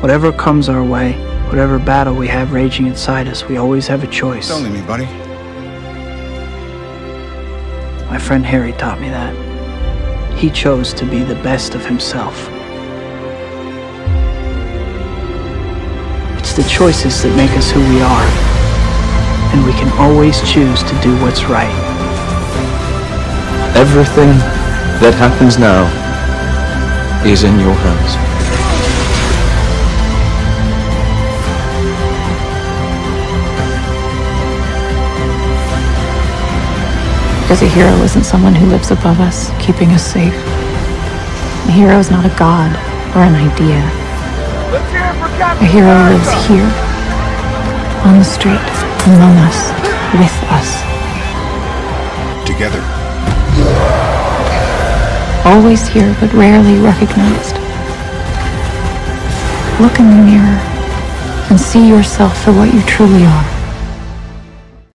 Whatever comes our way, whatever battle we have raging inside us, we always have a choice. Don't leave me, buddy. My friend Harry taught me that. He chose to be the best of himself. It's the choices that make us who we are. And we can always choose to do what's right. Everything that happens now is in your hands. Because a hero isn't someone who lives above us, keeping us safe. A hero is not a god or an idea. A hero lives here, on the street, among us, with us. Together. Always here, but rarely recognized. Look in the mirror and see yourself for what you truly are.